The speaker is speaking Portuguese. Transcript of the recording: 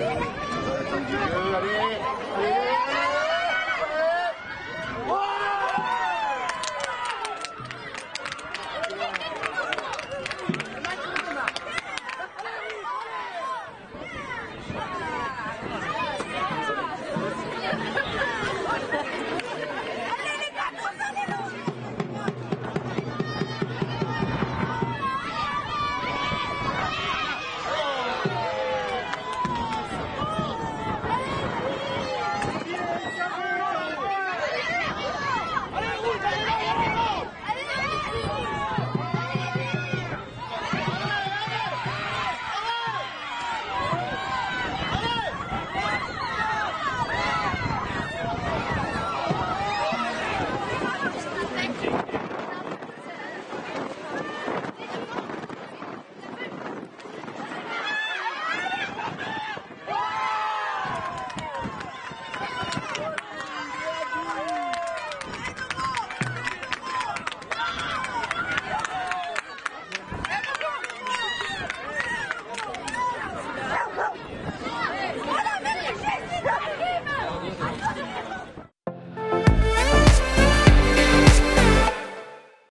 Yeah. everybody.